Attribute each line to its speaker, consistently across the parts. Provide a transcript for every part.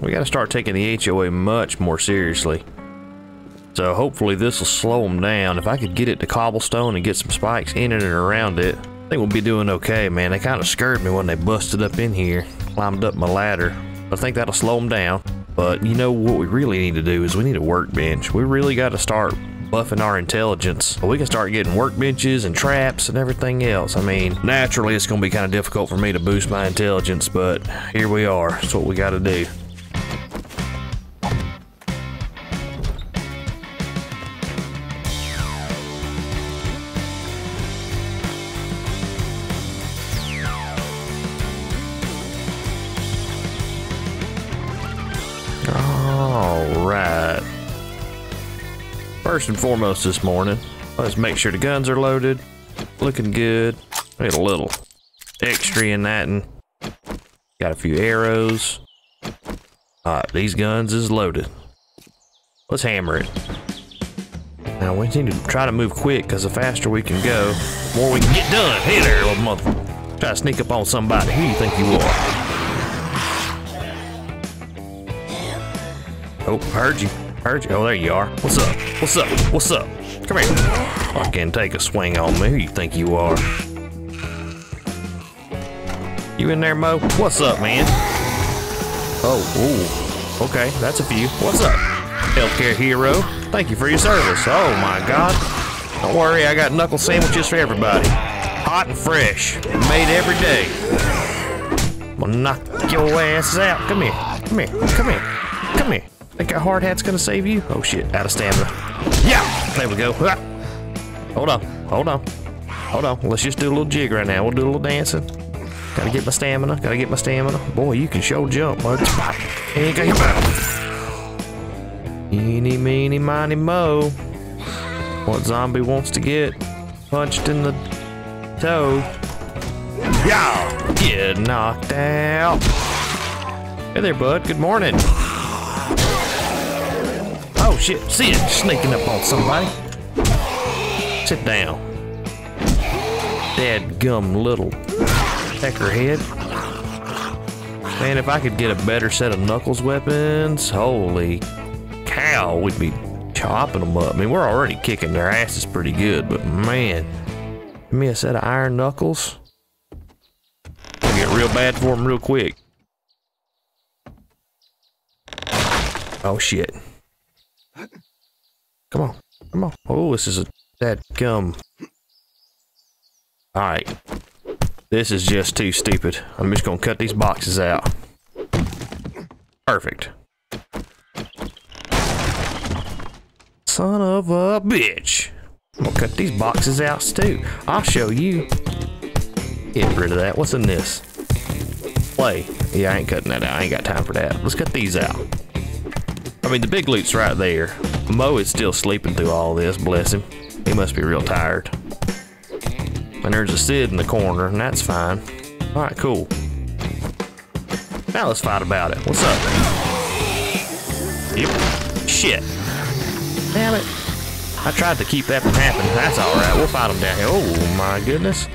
Speaker 1: We got to start taking the HOA much more seriously. So hopefully this will slow them down. If I could get it to cobblestone and get some spikes in it and around it, I think we'll be doing okay, man. They kind of scared me when they busted up in here, climbed up my ladder. I think that'll slow them down. But you know what we really need to do is we need a workbench. We really got to start buffing our intelligence. We can start getting workbenches and traps and everything else. I mean, naturally it's going to be kind of difficult for me to boost my intelligence, but here we are. That's what we got to do. First and foremost this morning, let's make sure the guns are loaded, looking good. We got a little extra in that and got a few arrows. Alright, these guns is loaded. Let's hammer it. Now we need to try to move quick because the faster we can go, the more we can get done. Hey there, little mother. Try to sneak up on somebody. Who do you think you are? Oh, heard you. Heard you. Oh, there you are. What's up? What's up? What's up? Come here. Fucking take a swing on me. Who you think you are? You in there, Mo? What's up, man? Oh, ooh. Okay, that's a few. What's up? Healthcare hero. Thank you for your service. Oh my god. Don't worry, I got knuckle sandwiches for everybody. Hot and fresh. Made every day. I'm gonna knock your ass out. Come here. Come here. Come here. Come here. Think a hard hat's gonna save you? Oh shit, out of stamina. Yeah! There we go. Ah! Hold on. Hold on. Hold on. Let's just do a little jig right now. We'll do a little dancing. Gotta get my stamina. Gotta get my stamina. Boy, you can show jump, bud. Ain't got Eeny, meeny, miny, mo. What zombie wants to get punched in the toe? Yeah! Get knocked out. Hey there, bud. Good morning. Oh shit, see it sneaking up on somebody. Sit down. Dead gum little peckerhead. Man, if I could get a better set of Knuckles weapons, holy cow, we'd be chopping them up. I mean, we're already kicking their asses pretty good, but man, give me a set of Iron Knuckles. It'll get real bad for them real quick. Oh shit. Come on. Come on. Oh, this is a dead gum. Alright. This is just too stupid. I'm just gonna cut these boxes out. Perfect. Son of a bitch. I'm gonna cut these boxes out too. I'll show you. Get rid of that. What's in this? Play. Yeah, I ain't cutting that out. I ain't got time for that. Let's cut these out. I mean, the big loot's right there. Mo is still sleeping through all this, bless him. He must be real tired. And there's a Sid in the corner, and that's fine. Alright, cool. Now let's fight about it. What's up? Yep. Shit. Damn it. I tried to keep that from happening. That's alright. We'll fight them down here. Oh, my goodness.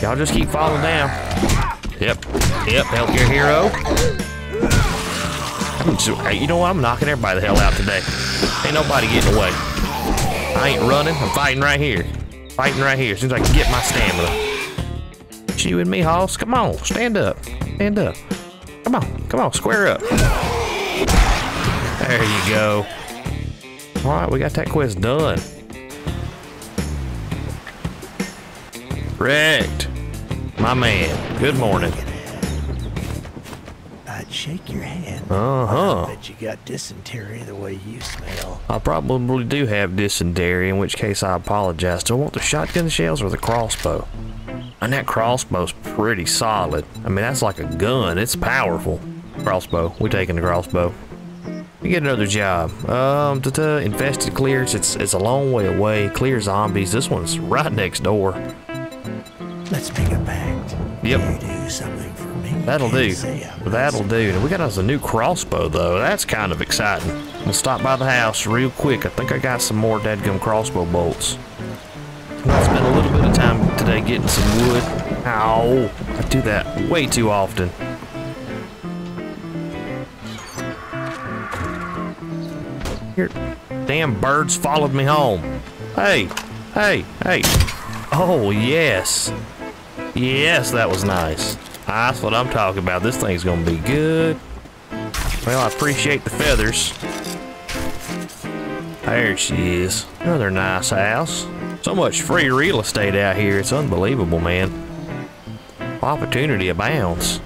Speaker 1: Y'all just keep falling down. Yep. Yep. Healthcare hero. You know what? I'm knocking everybody the hell out today. Ain't nobody getting away. I ain't running. I'm fighting right here. Fighting right here. Soon as I can get my stamina. It's you and me, Hoss. Come on. Stand up. Stand up. Come on. Come on. Square up. There you go. All right. We got that quest done. Wrecked. My man. Good morning I'd
Speaker 2: shake your hand.
Speaker 1: Uh huh.
Speaker 2: Bet you got dysentery the way you smell.
Speaker 1: I probably do have dysentery, in which case I apologize. Do I want the shotgun shells or the crossbow? And that crossbow's pretty solid. I mean, that's like a gun. It's powerful. Crossbow. We taking the crossbow. We get another job. Um, da -da, infested clears. It's it's a long way away. Clear zombies. This one's right next door.
Speaker 2: Let's make a pact.
Speaker 1: Yep.
Speaker 2: Do
Speaker 1: That'll do. That'll do. We got us a new crossbow, though. That's kind of exciting. We'll stop by the house real quick. I think I got some more dadgum crossbow bolts. I spent a little bit of time today getting some wood. Ow! I do that way too often. Your damn birds followed me home. Hey, hey, hey. Oh, yes. Yes, that was nice. That's what I'm talking about. This thing's gonna be good. Well, I appreciate the feathers. There she is. Another nice house. So much free real estate out here. It's unbelievable, man. Opportunity abounds.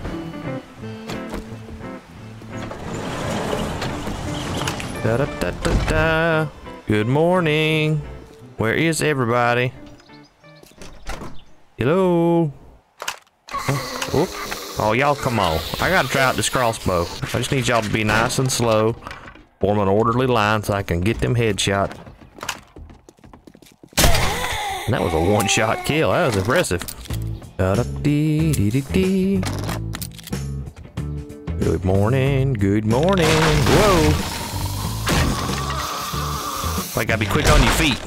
Speaker 1: Da da da. Good morning. Where is everybody? Hello? Oh, oh. oh y'all come on. I gotta try out this crossbow. I just need y'all to be nice and slow. Form an orderly line so I can get them headshot. And that was a one-shot kill. That was impressive. Da da dee dee dee dee. Good morning. Good morning. Whoa. Like, gotta be quick on your feet.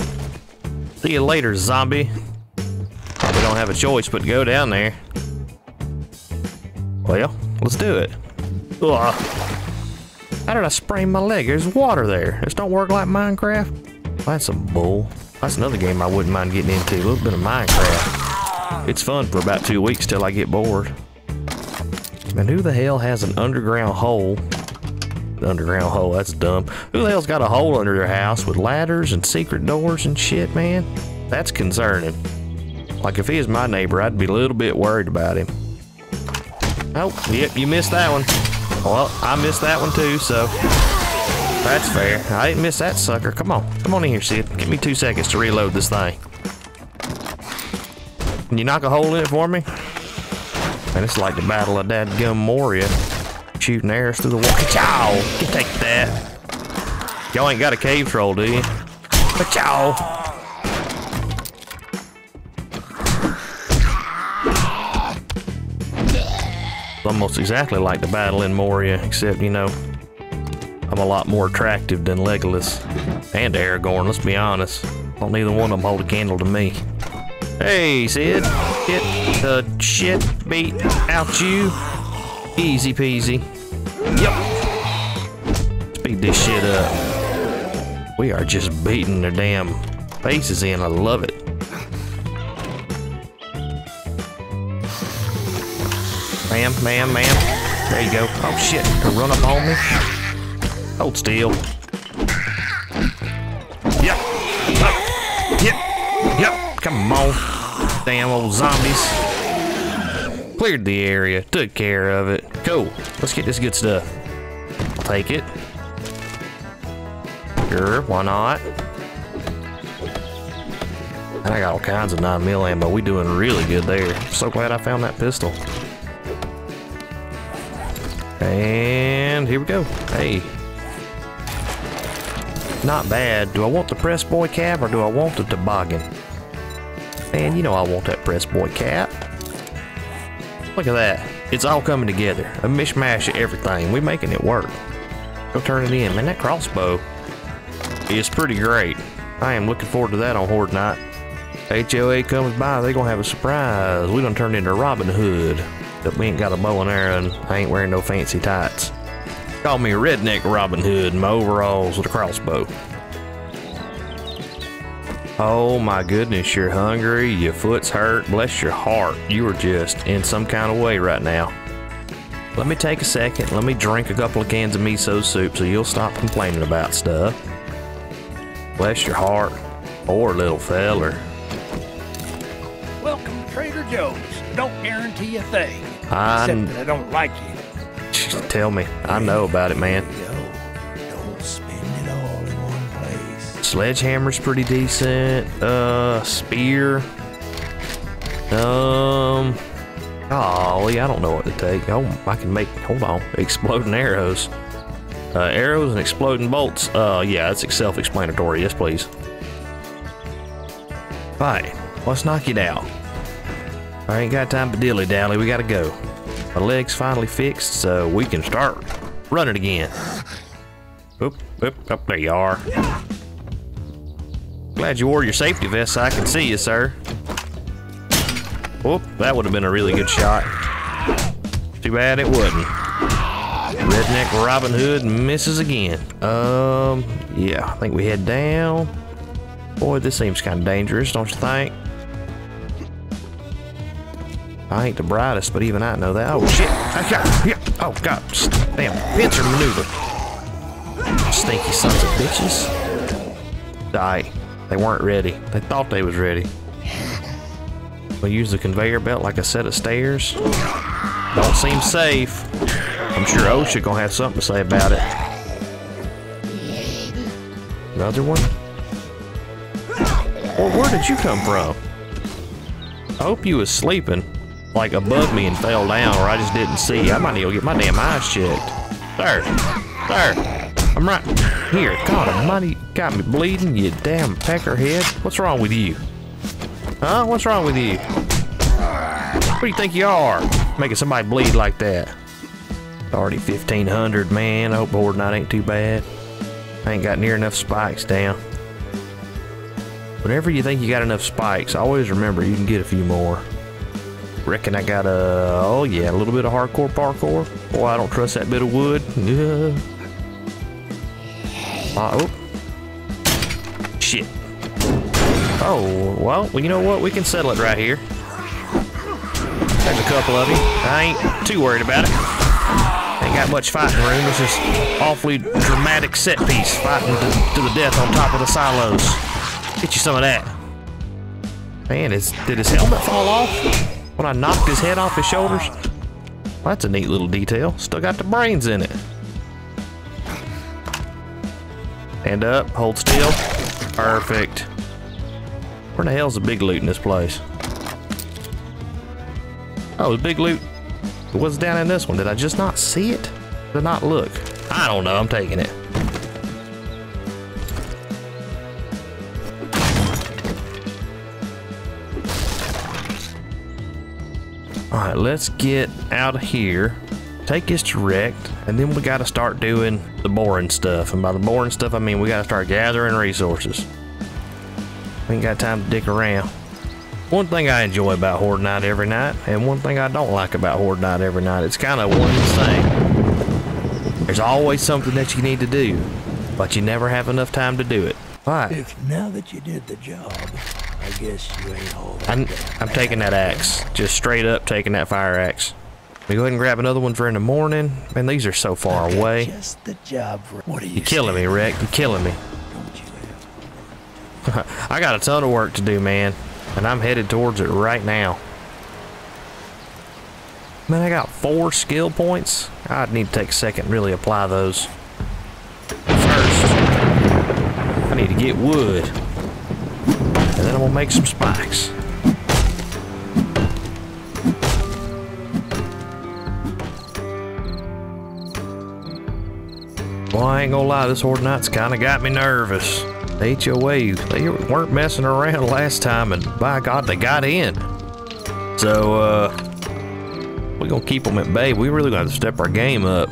Speaker 1: See you later, zombie. Have a choice but to go down there. Well, let's do it. Ugh. How did I sprain my leg? There's water there. This don't work like Minecraft. That's a bull. That's another game I wouldn't mind getting into. A little bit of Minecraft. It's fun for about two weeks till I get bored. And who the hell has an underground hole underground hole. That's dumb. Who the hell's got a hole under their house with ladders and secret doors and shit, man? That's concerning. Like if he is my neighbor, I'd be a little bit worried about him. Oh, yep, you missed that one. Well, I missed that one too, so that's fair. I didn't miss that sucker. Come on, come on in here, Sid. Give me two seconds to reload this thing. Can you knock a hole in it for me? And it's like the Battle of Dadgum Moria shooting arrows through the wall. Chow! You take that. Y'all ain't got a cave troll, do you? Chow! Almost exactly like the battle in Moria, except, you know, I'm a lot more attractive than Legolas and Aragorn, let's be honest. Don't neither one of them hold a candle to me. Hey, Sid, get the shit beat out you. Easy peasy. Yep. Speed this shit up. We are just beating their damn faces in. I love it. Ma'am, ma'am, ma'am. There you go. Oh shit, run up on me. Hold still. Yep. Yep. Yep. Come on. Damn old zombies. Cleared the area, took care of it. Cool. Let's get this good stuff. I'll take it. Sure, why not? I got all kinds of 9 mil ammo. We doing really good there. So glad I found that pistol. And here we go. Hey. Not bad. Do I want the press boy cap or do I want the toboggan? Man, you know I want that press boy cap. Look at that. It's all coming together. A mishmash of everything. We making it work. Go turn it in. Man, that crossbow is pretty great. I am looking forward to that on Horde Night. HOA comes by, they gonna have a surprise. We done turned into Robin Hood. But we ain't got a bow and arrow and I ain't wearing no fancy tights. Call me redneck Robin Hood in my overalls with a crossbow. Oh my goodness, you're hungry, your foot's hurt, bless your heart. You are just in some kind of way right now. Let me take a second, let me drink a couple of cans of miso soup so you'll stop complaining about stuff. Bless your heart. Poor little feller.
Speaker 2: Welcome Trader Joel's. Don't guarantee a thing.
Speaker 1: I,
Speaker 2: Except that I don't like you.
Speaker 1: tell me, I know about it, man. Sledgehammer's pretty decent. Uh, spear. Um, golly, I don't know what to take. Oh, I can make, hold on, exploding arrows. Uh, arrows and exploding bolts. Uh, yeah, it's self-explanatory. Yes, please. Alright, let's knock it out. I ain't got time for dilly-dally. We gotta go. My leg's finally fixed, so we can start running again. Oop, oop, up there you are. Glad you wore your safety vest so I can see you, sir. Whoop, that would have been a really good shot. Too bad it wouldn't. Redneck Robin Hood misses again. Um, yeah, I think we head down. Boy, this seems kind of dangerous, don't you think? I ain't the brightest, but even I know that. Oh, shit. I got, yeah. Oh, God. Damn. Pincer maneuver. Stinky sons of bitches. Die. They weren't ready. They thought they was ready. We use the conveyor belt like a set of stairs. Don't seem safe. I'm sure OSHA gonna have something to say about it. Another one? Or where did you come from? I hope you was sleeping, like above me and fell down, or I just didn't see. I might need to get my damn eyes checked. There, there. I'm right here. God almighty, got me bleeding, you damn peckerhead. What's wrong with you? Huh? What's wrong with you? What do you think you are? Making somebody bleed like that. Already 1500, man. I hope horde night ain't too bad. I ain't got near enough spikes down. Whenever you think you got enough spikes, always remember you can get a few more. Reckon I got a, oh yeah, a little bit of hardcore parkour. Boy, I don't trust that bit of wood. Uh, oh. Shit. Oh, well, well, you know what? We can settle it right here. There's a couple of you. I ain't too worried about it. Ain't got much fighting room. It's just awfully dramatic set piece fighting to, to the death on top of the silos. Get you some of that. Man, is, did his helmet fall off when I knocked his head off his shoulders? Well, that's a neat little detail. Still got the brains in it. Stand up, hold still. Perfect. Where the hell's the big loot in this place? Oh, the big loot was down in this one. Did I just not see it? Did I not look? I don't know. I'm taking it. Alright, let's get out of here. Take this direct, and then we gotta start doing the boring stuff. And by the boring stuff, I mean we gotta start gathering resources. We ain't got time to dick around. One thing I enjoy about Horde Night every night, and one thing I don't like about Horde Night every night, it's kind of one thing. There's always something that you need to do, but you never have enough time to do it. Why?
Speaker 2: If now that you did the job, I guess you ain't all that
Speaker 1: I'm, I'm taking that axe. Just straight up taking that fire axe. We go ahead and grab another one for in the morning. Man, these are so far away.
Speaker 2: Just the job. What are you
Speaker 1: You're killing me, Rick. You're killing me.
Speaker 2: Don't you
Speaker 1: I got a ton of work to do, man. And I'm headed towards it right now. Man, I got four skill points. I'd need to take a second and really apply those. First, I need to get wood. And then gonna make some spikes. Well, I ain't gonna lie, this Night's kinda got me nervous. The HOA, they weren't messing around last time, and by God, they got in. So, uh, we're gonna keep them at bay. We really gotta step our game up.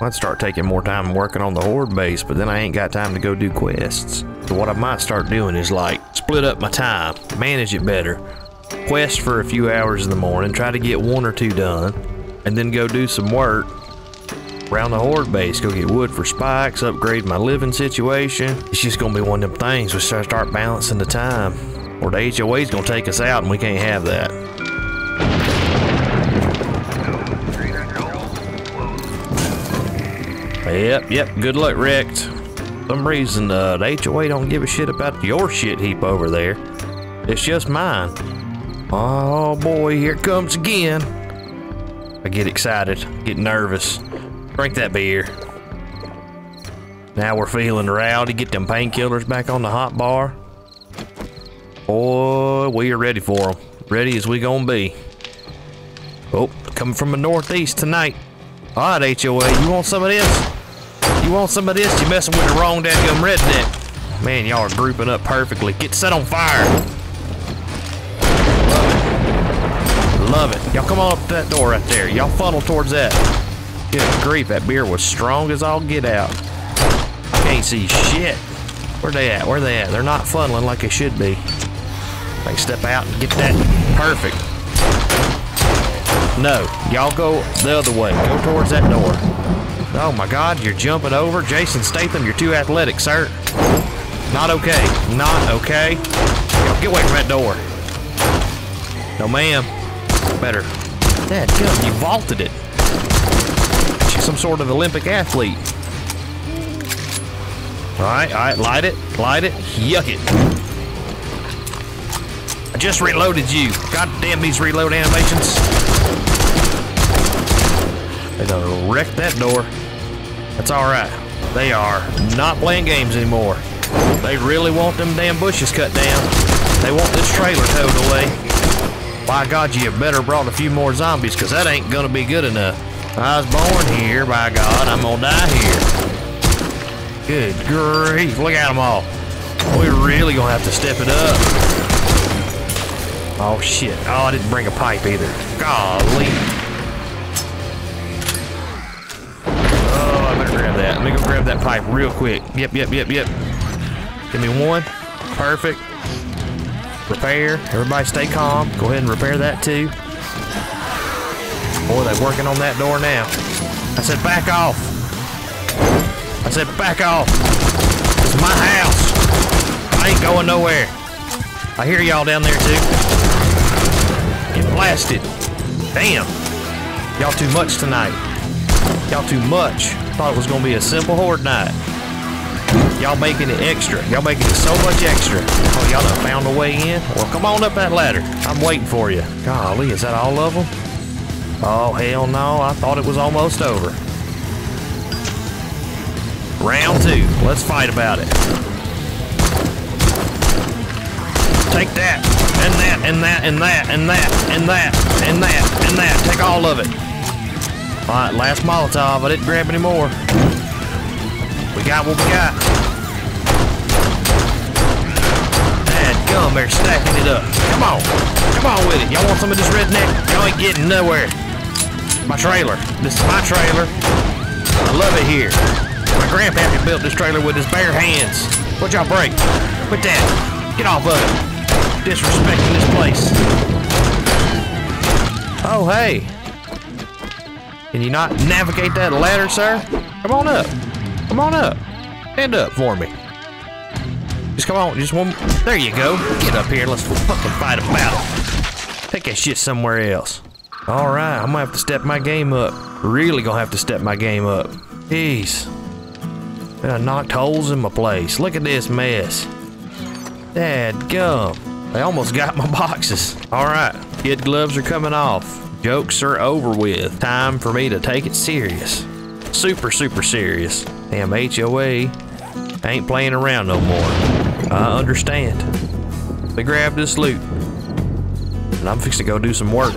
Speaker 1: I'd start taking more time working on the Horde base, but then I ain't got time to go do quests. So what I might start doing is like, split up my time, manage it better. Quest for a few hours in the morning, try to get one or two done, and then go do some work around the horde base, go get wood for spikes, upgrade my living situation. It's just gonna be one of them things we start balancing the time. Or the HOA's gonna take us out and we can't have that. Yep, yep, good luck, Wrecked. Some reason uh, the HOA don't give a shit about your shit heap over there. It's just mine. Oh boy, here comes again. I get excited, get nervous. Drink that beer. Now we're feeling rowdy. Get them painkillers back on the hot bar. Boy, we are ready for them. Ready as we gonna be. Oh, coming from the northeast tonight. All right, HOA, you want some of this? You want some of this? You're messing with the wrong dadgum redneck. Man, y'all are grouping up perfectly. Get set on fire. Love it. Y'all come on up to that door right there. Y'all funnel towards that. Good grief, that beer was strong as all get out. I can't see shit. Where they at? Where they at? They're not funneling like they should be. They step out and get that. Perfect. No, y'all go the other way. Go towards that door. Oh my god, you're jumping over. Jason Statham, you're too athletic, sir. Not okay. Not okay. Get away from that door. No, ma'am. Better. Dad, come, you vaulted it. She's some sort of Olympic athlete. All right, all right, light it, light it, yuck it. I just reloaded you. God damn these reload animations. They done wreck that door. That's all right. They are not playing games anymore. They really want them damn bushes cut down. They want this trailer towed away. By God, you better brought a few more zombies, because that ain't gonna be good enough. I was born here, by God, I'm gonna die here. Good grief, look at them all. We're really gonna have to step it up. Oh shit, oh I didn't bring a pipe either. Golly. Me go grab that pipe real quick. Yep, yep, yep, yep. Give me one. Perfect. Repair. Everybody stay calm. Go ahead and repair that too. Boy, they're working on that door now. I said back off. I said back off. It's my house. I ain't going nowhere. I hear y'all down there too. Get blasted. Damn. Y'all too much tonight. Y'all too much. Thought it was gonna be a simple horde night. Y'all making it extra. Y'all making it so much extra. Oh, y'all done found a way in? Well, come on up that ladder. I'm waiting for you. Golly, is that all of them? Oh, hell no. I thought it was almost over. Round two. Let's fight about it. Take that, and that, and that, and that, and that, and that, and that, and that. Take all of it. All right, last Molotov. I didn't grab any more. We got what we got. Dad gum, they're stacking it up. Come on. Come on with it. Y'all want some of this redneck? Y'all ain't getting nowhere. My trailer. This is my trailer. I love it here. My grandpappy built this trailer with his bare hands. What y'all break? Quit that. Get off of it. Disrespecting this place. Oh, hey. Can you not navigate that ladder, sir? Come on up. Come on up. Stand up for me. Just come on. Just one. There you go. Get up here. Let's fucking fight about it. Take that shit somewhere else. All right. I'm gonna have to step my game up. Really gonna have to step my game up. Jeez. I knocked holes in my place. Look at this mess. Dad gum. They almost got my boxes. All right. Kid gloves are coming off. Jokes are over with. Time for me to take it serious. Super, super serious. Damn HOA ain't playing around no more. I understand. They grabbed this loot. And I'm fixing to go do some work.